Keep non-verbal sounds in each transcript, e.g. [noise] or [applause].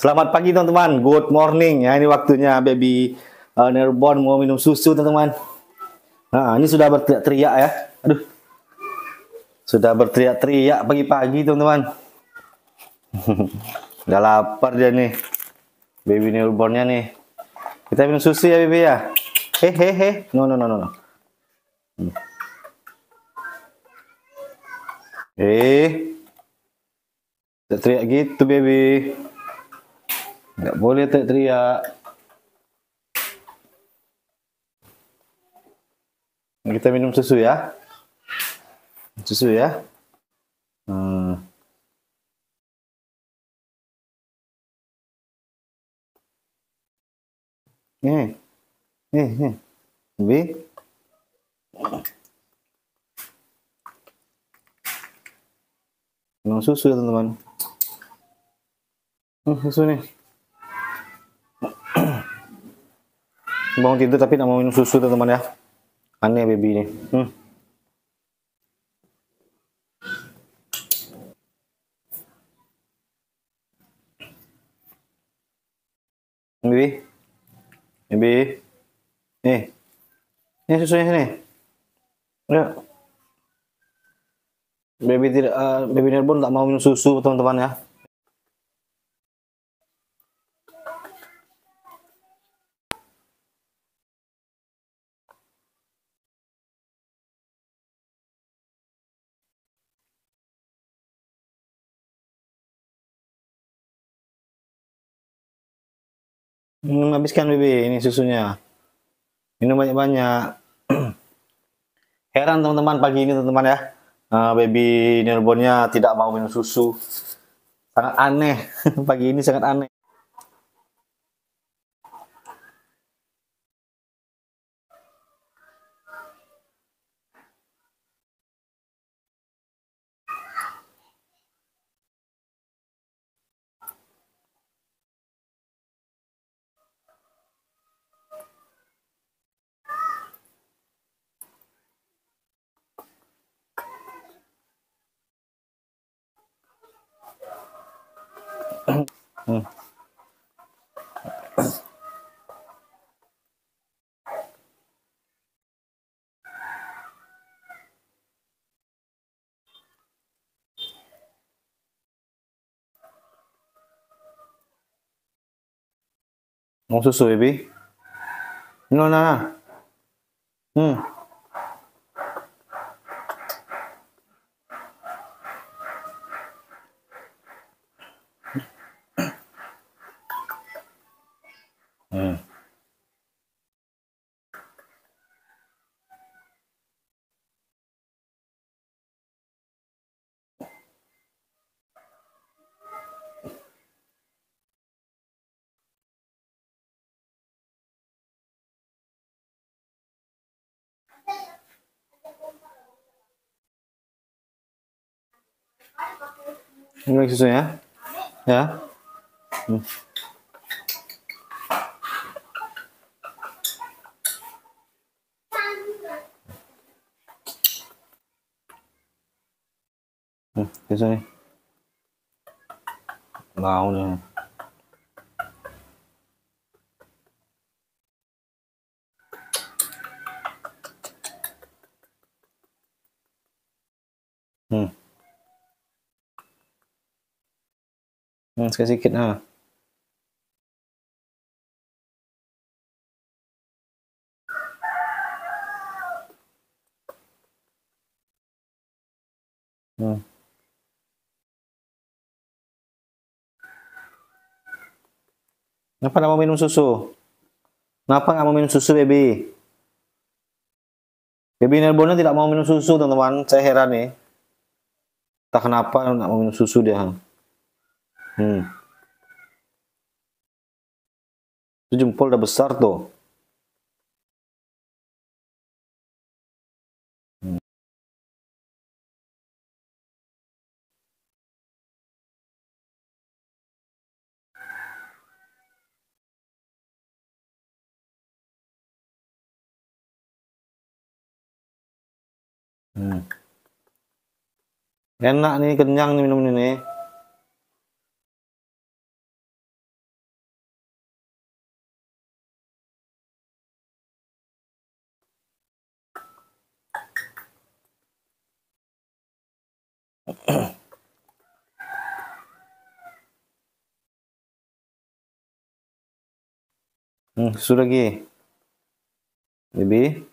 Selamat pagi teman-teman, good morning ya. Ini waktunya baby uh, newborn mau minum susu teman-teman. Nah, ini sudah berteriak-teriak ya. Aduh. Sudah berteriak-teriak pagi-pagi teman-teman. [laughs] Udah lapar dia nih. Baby newbornnya nih. Kita minum susu ya baby ya. Hehehe. No no no no no. Hmm. Eh. Teriak gitu baby. Nggak boleh teriak. Kita minum susu ya. Susu ya. Hmm. Nih. Nih, nih. B. Minum susu ya teman-teman. Hmm, susu nih. Bangun tidur tapi tidak mau minum susu teman-teman ya. Aneh baby ini hmm. baby. Baby. Nih ini susunya sini. Ya. Baby tidak uh, baby newborn tak mau minum susu teman-teman ya Hmm, habiskan Bibi, ini susunya. Minum banyak-banyak. [clears throat] Heran teman-teman pagi ini teman-teman ya. Uh, baby newbornnya tidak mau minum susu. Sangat aneh. [laughs] pagi ini sangat aneh. Hmm. Mau susu, baby? No, no, no. Hmm. Hmm. Ini susunya, ya. Hmm. Hmm, susu. Mau nih. Hmm. Sedikit ah. Hmm. Kenapa nggak mau minum susu? Kenapa nggak mau minum susu, baby? Baby Nelbona tidak mau minum susu, teman-teman. Saya heran nih. Tak kenapa nggak mau minum susu dia. Hmm. Itu jempol udah besar tuh. Hmm. Enak nih, kenyang nih minum ini. [coughs] Hmm, susu lagi. Baby.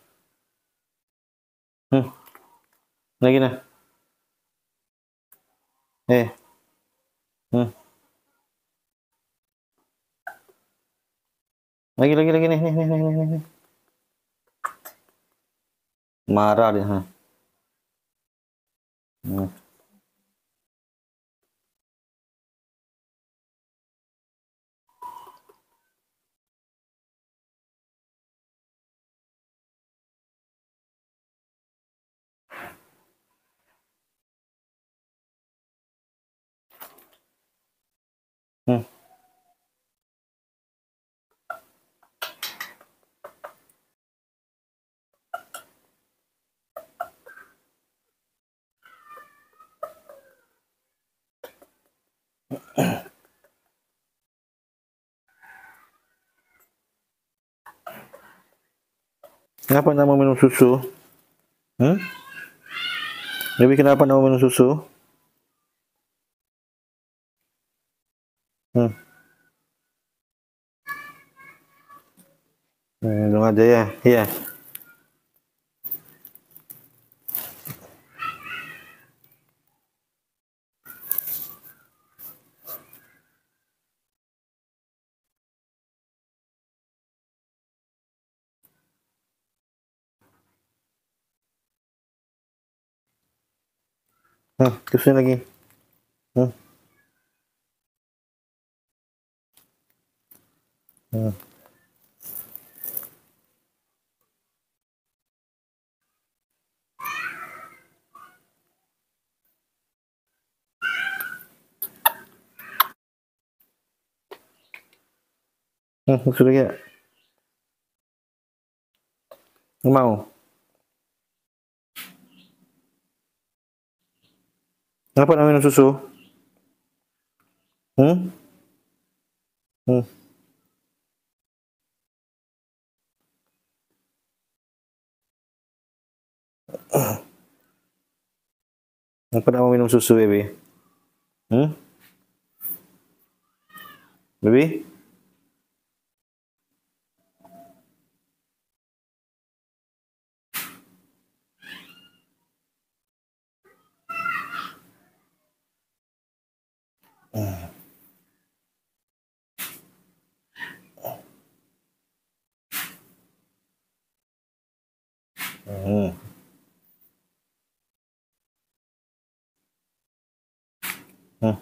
Hmm. Lagi nah. Eh. Hmm. Lagi lagi lagi nih nih nih nih nih. nih. Marah dia. Hmm. Hmm. Kenapa nama minum susu? Hmm? Kenapa nama minum susu? Hmm. Minum aja ya. Iya. Hmm, terusnya lagi. Hmm. Hmm. Hmm, sudah ya. Mau. Kenapa nak minum susu? Hmm? Hmm. Kenapa nak minum susu, baby? Hmm? Baby? Hmm. Hmm.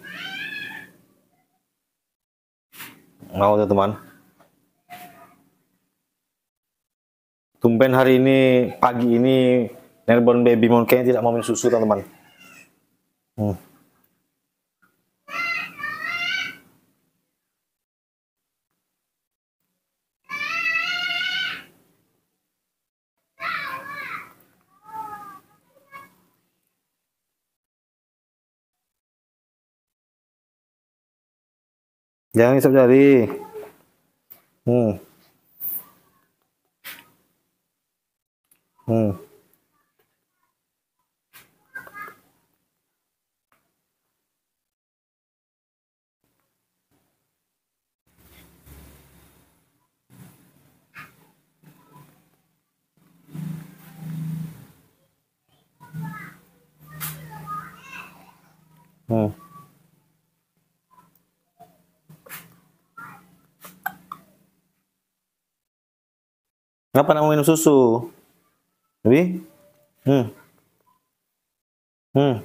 Mau tuh teman. Tumben hari ini pagi ini Nelbon baby mon kayaknya tidak mau minum susu teman-teman. Hmm. Jangan isap jari. Hmm. Hmm. Hmm. Kenapa nak mau minum susu? Baby? Hmm. Hmm.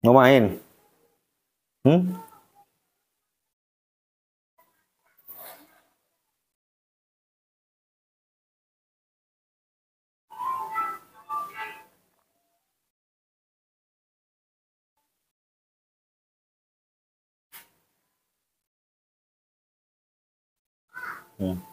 Mau main? Hmm? Hmm.